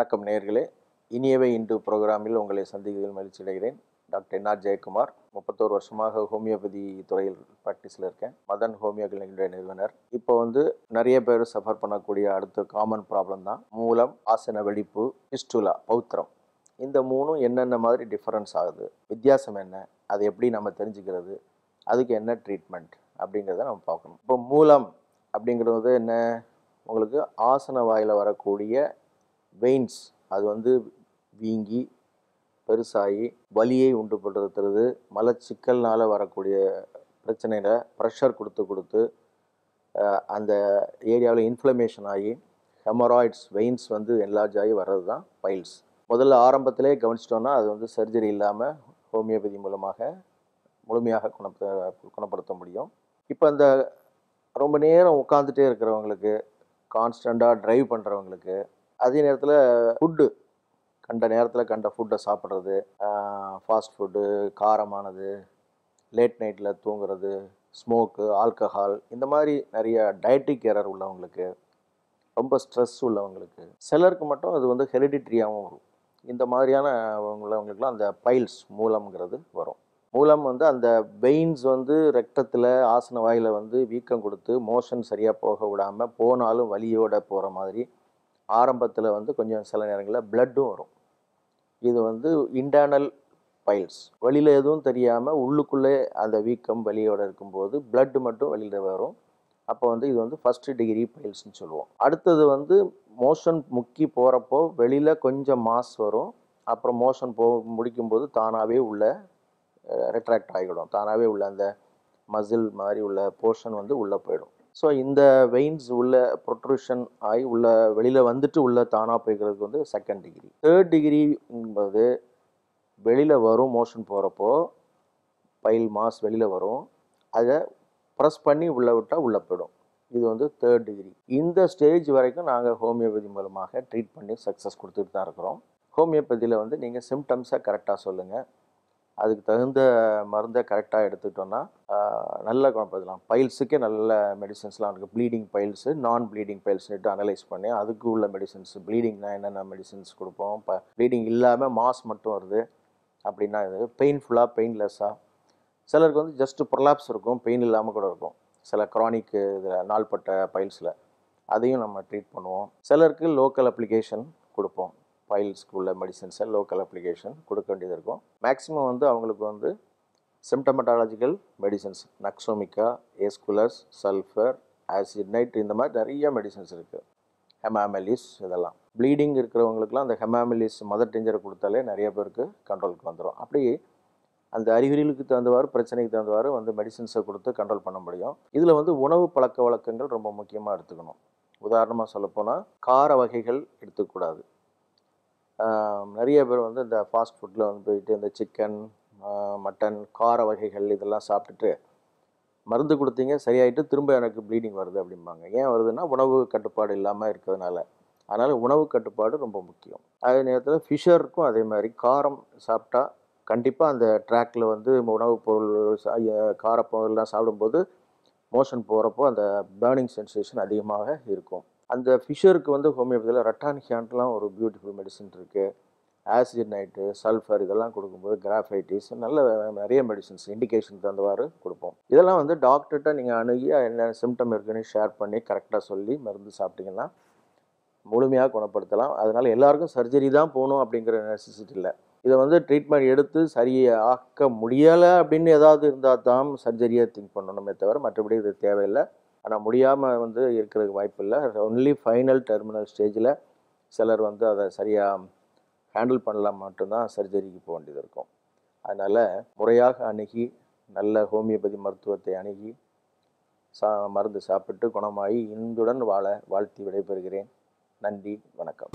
வணக்கம் நேர்களே. இனியவை இன்று ப்ரோக்ராமில் உங்களை சந்திப்பதில் மகிழ்ச்சி அடைகிறேன். Doctor NR Jayakumar. முப்பத்தோரு வருஷமாக ஹோமியோபதி துறையில் ப்ராக்டிஸில் இருக்கேன். மதன் ஹோமியோ கிளினிக்குடைய நிறுவனர். இப்போ வந்து நிறைய பேர் சஃபர் பண்ணக்கூடிய அடுத்த காமன் ப்ராப்ளம் தான் மூலம் ஆசன வெடிப்பு பிஸ்டுலா பௌத்திரம். இந்த மூணும் என்னென்ன மாதிரி டிஃபரன்ஸ் ஆகுது? வித்தியாசம் என்ன? அதை எப்படி நம்ம தெரிஞ்சுக்கிறது? அதுக்கு என்ன ட்ரீட்மெண்ட் அப்படிங்கிறத நம்ம பார்க்கணும். இப்போ மூலம் அப்படிங்கிறது என்ன? உங்களுக்கு ஆசன வாயில் வரக்கூடிய வெயின்ஸ் அது வந்து வீங்கி பெருசாகி வலியை உண்டு பண்ணுறது மலச்சிக்கல்னால் வரக்கூடிய பிரச்சனையில் ப்ரெஷர் கொடுத்து கொடுத்து அந்த ஏரியாவில் இன்ஃப்ளமேஷன் ஆகி ஹெமராய்ட்ஸ் வெயின்ஸ் வந்து என்லார்ஜ் ஆகி வர்றது தான் பைல்ஸ் முதல்ல ஆரம்பத்திலே கவனிச்சிட்டோன்னா அது வந்து சர்ஜரி இல்லாமல் ஹோமியோபதி மூலமாக முழுமையாக குணப்ப குணப்படுத்த முடியும். இப்போ அந்த ரொம்ப நேரம் உட்காந்துட்டே இருக்கிறவங்களுக்கு கான்ஸ்டண்ட்டாக ட்ரைவ் பண்ணுறவங்களுக்கு அதே நேரத்தில் ஃபுட்டு கண்ட நேரத்தில் கண்ட ஃபுட்டை சாப்பிட்றது ஃபாஸ்ட் ஃபுட்டு காரமானது லேட் நைட்டில் தூங்குறது ஸ்மோக்கு ஆல்கஹால் இந்த மாதிரி நிறைய டயட்டிக் எரர் உள்ளவங்களுக்கு ரொம்ப ஸ்ட்ரெஸ் உள்ளவங்களுக்கு சிலருக்கு மட்டும் அது வந்து ஹெரிடிட்ரியாகவும் வரும். இந்த மாதிரியான உள்ளவங்களுக்குலாம் அந்த பைல்ஸ் மூலம்ங்கிறது வரும். மூலம் வந்து அந்த வெயின்ஸ் வந்து ரத்தத்தில் ஆசன வாயில் வந்து வீக்கம் கொடுத்து மோஷன் சரியாக போக விடாமல் போனாலும் வலியோட போகிற மாதிரி ஆரம்பத்தில் வந்து கொஞ்சம் சில நேரங்களில் பிளட்டும் வரும். இது வந்து இன்டர்னல் பைல்ஸ் வெளியில் எதுவும் தெரியாமல் உள்ளுக்குள்ளே அந்த வீக்கம் வெளியோட இருக்கும்போது blood மட்டும் வெளியில் வரும். அப்போ வந்து இது வந்து ஃபஸ்ட்டு டிகிரி பைல்ஸ்னு சொல்லுவோம். அடுத்தது வந்து மோஷன் முக்கி போகிறப்போ வெளியில் கொஞ்சம் மாஸ் வரும். அப்புறம் மோஷன் போ முடிக்கும்போது தானாகவே உள்ள ரெட்ராக்ட் ஆகிடும். தானாகவே உள்ள அந்த மசில் மாதிரி உள்ள போர்ஷன் வந்து உள்ளே போயிடும். ஸோ இந்த வெயின்ஸ் உள்ள ப்ரொட்ரூஷன் ஆகி உள்ள வெளியில் வந்துட்டு உள்ள தானாக போய்க்கிறதுக்கு வந்து செகண்ட் டிகிரி தேர்ட் டிகிரி என்பது வெளியில் வரும் மோஷன் போகிறப்போ பைல் மாஸ் வெளியில் வரும். அதை ப்ரெஸ் பண்ணி உள்ளே விட்டால் உள்ளே போயிடும். இது வந்து தேர்ட் டிகிரி இந்த ஸ்டேஜ் வரைக்கும் நாங்கள் ஹோமியோபதி மூலமாக ட்ரீட் பண்ணி சக்ஸஸ் கொடுத்துட்டு தான் இருக்கிறோம். ஹோமியோபதியில் வந்து நீங்கள் சிம்டம்ஸை கரெக்டாக சொல்லுங்கள் அதுக்கு தகுந்த மருந்தை கரெக்டாக எடுத்துக்கிட்டோன்னா நல்ல குணப்படுத்தலாம் பைல்ஸுக்கே நல்ல மெடிசன்ஸ்லாம் இருக்குது ப்ளீடிங் பைல்ஸு நான் ப்ளீடிங் பைல்ஸ்னுட்டு அனலைஸ் பண்ணி அதுக்கு உள்ள மெடிசன்ஸ் ப்ளீடிங்னா என்னென்ன மெடிசன்ஸ் கொடுப்போம்? இப்போ ப்ளீடிங் இல்லாமல் மாஸ் மட்டும் வருது அப்படின்னா இது பெயின்ஃபுல்லாக பெயின்லெஸ்ஸாக சிலருக்கு வந்து ஜஸ்ட் ப்ரொலாப்ஸ் இருக்கும் பெயின் இல்லாமல் கூட இருக்கும். சில க்ரானிக் இதில் நாள்பட்ட பைல்ஸில் அதையும் நம்ம ட்ரீட் பண்ணுவோம். சிலருக்கு லோக்கல் அப்ளிகேஷன் கொடுப்போம். ஃபைல்ஸ்க்குள்ள மெடிசன்ஸை லோக்கல் அப்ளிகேஷன் கொடுக்க வேண்டியது இருக்கும். மேக்ஸிமம் வந்து அவங்களுக்கு வந்து symptomatological medicines nux vomica aesculus sulphur acid nit இந்த மாதிரி நிறைய மெடிசன்ஸ் இருக்குது ஹெமாமெலிஸ் இதெல்லாம். ப்ளீடிங் இருக்கிறவங்களுக்குலாம் அந்த ஹெமாமெலிஸ் மதர் டெஞ்சரை கொடுத்தாலே நிறைய பேருக்கு கண்ட்ரோலுக்கு வந்துடும் அப்படி அந்த அறிகுறிகளுக்கு தகுந்தவாறு பிரச்சனைக்கு தகுந்தவாறு வந்து மெடிசின்ஸை கொடுத்து கண்ட்ரோல் பண்ண முடியும். இதில் வந்து உணவு பழக்க வழக்கங்கள் ரொம்ப முக்கியமாக எடுத்துக்கணும். உதாரணமாக சொல்லப்போனால் கார வகைகள் எடுத்துக்கூடாது நிறைய பேர் வந்து இந்த ஃபாஸ்ட் ஃபுட்டில் வந்து போயிட்டு இந்த சிக்கன் மட்டன் கார வகைகள் இதெல்லாம் சாப்பிட்டுட்டு மருந்து கொடுத்தீங்க சரியாயிட்டு திரும்ப எனக்கு ப்ளீடிங் வருது அப்படிம்பாங்க. ஏன் வருதுன்னா உணவு கட்டுப்பாடு இல்லாமல் இருக்கிறதுனால. அதனால் உணவு கட்டுப்பாடு ரொம்ப முக்கியம். அதே நேரத்தில் ஃபிஷருக்கும் அதே மாதிரி காரம் சாப்பிட்டா கண்டிப்பாக அந்த ட்ராக்ல வந்து உணவுப் பொருள் சா- காரப்பொருள்லாம் சாப்பிடும்போது மோஷன் போகிறப்போ அந்த பேர்னிங் சென்சேஷன் அதிகமாக இருக்கும். அந்த ஃபிஷருக்கு வந்து ஹோமியோபதியில் ரட்டான்ஹியான்ட்லாம் ஒரு பியூட்டிஃபுல் மெடிசன் இருக்குது ஆசிட் நைட்டு சல்ஃபர் இதெல்லாம் கொடுக்கும்போது கிராஃபைட்டிஸ் நல்ல நிறைய மெடிசன்ஸ் இண்டிகேஷன் தகுந்தவாறு கொடுப்போம். இதெல்லாம் வந்து டாக்டர்கிட்ட நீங்கள் அணுகி என்ன சிம்டம் இருக்குன்னு ஷேர் பண்ணி கரெக்டாக சொல்லி மருந்து சாப்பிட்டிங்கன்னா முழுமையாக குணப்படுத்தலாம். அதனால் எல்லாருக்கும் சர்ஜரி தான் போகணும் அப்படிங்கிற நெசசிட்டி இல்லை. இதை வந்து ட்ரீட்மெண்ட் எடுத்து சரியாக்க முடியலை அப்படின்னு ஏதாவது இருந்தால் தான் சர்ஜரியை திங்க் பண்ணணுமே தவிர மற்றபடி இது தேவையில்லை. ஆனால் முடியாமல் வந்து இருக்கிறதுக்கு வாய்ப்பு இல்லை. ஒன்லி ஃபைனல் டெர்மினல் ஸ்டேஜில் சிலர் வந்து அதை சரியாக ஹேண்டில் பண்ணலாம் மட்டும்தான் சர்ஜரிக்கு போக வேண்டியது இருக்கும். அதனால் முறையாக அணுகி நல்ல ஹோமியோபதி மருத்துவத்தை அணுகி சா மருந்து சாப்பிட்டு குணமாகி இன்றுடன் வாழ வாழ்த்தி விடைபெறுகிறேன். நன்றி வணக்கம்.